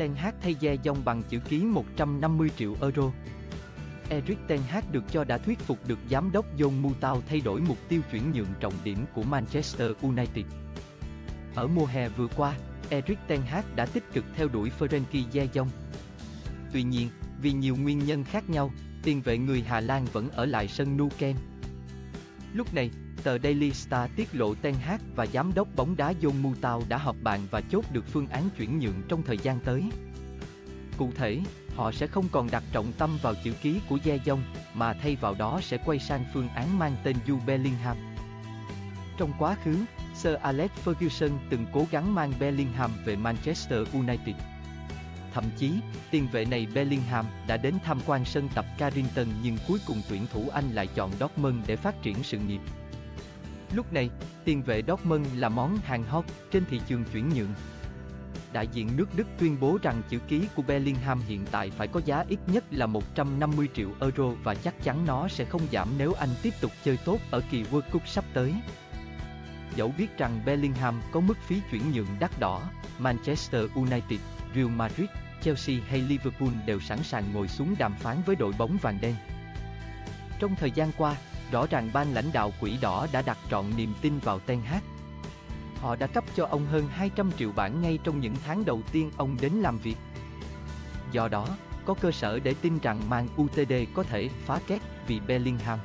Ten Hag thay Ye Jong bằng chữ ký 150 triệu euro. Eric Ten Hag được cho đã thuyết phục được giám đốc John Mutau thay đổi mục tiêu chuyển nhượng trọng điểm của Manchester United. Ở mùa hè vừa qua, Eric Ten Hag đã tích cực theo đuổi Frenkie De Jong. Tuy nhiên, vì nhiều nguyên nhân khác nhau, tiền vệ người Hà Lan vẫn ở lại sân Nou Camp. Lúc này, tờ Daily Star tiết lộ Ten Hag và giám đốc bóng đá John Mutau đã họp bàn và chốt được phương án chuyển nhượng trong thời gian tới. Cụ thể, họ sẽ không còn đặt trọng tâm vào chữ ký của Ye Jong, mà thay vào đó sẽ quay sang phương án mang tên Ju Bellingham. Trong quá khứ, Sir Alex Ferguson từng cố gắng mang Bellingham về Manchester United. Thậm chí, tiền vệ này Bellingham đã đến tham quan sân tập Carrington nhưng cuối cùng tuyển thủ Anh lại chọn Dortmund để phát triển sự nghiệp. Lúc này, tiền vệ Dortmund là món hàng hot trên thị trường chuyển nhượng. Đại diện nước Đức tuyên bố rằng chữ ký của Bellingham hiện tại phải có giá ít nhất là 150 triệu euro và chắc chắn nó sẽ không giảm nếu anh tiếp tục chơi tốt ở kỳ World Cup sắp tới. Dẫu biết rằng Bellingham có mức phí chuyển nhượng đắt đỏ, Manchester United, Real Madrid, Chelsea hay Liverpool đều sẵn sàng ngồi xuống đàm phán với đội bóng vàng đen. Trong thời gian qua, rõ ràng ban lãnh đạo quỷ đỏ đã đặt trọn niềm tin vào Ten Hag. Họ đã cấp cho ông hơn 200 triệu bảng ngay trong những tháng đầu tiên ông đến làm việc. Do đó, có cơ sở để tin rằng mang UTD có thể phá két vì Bellingham.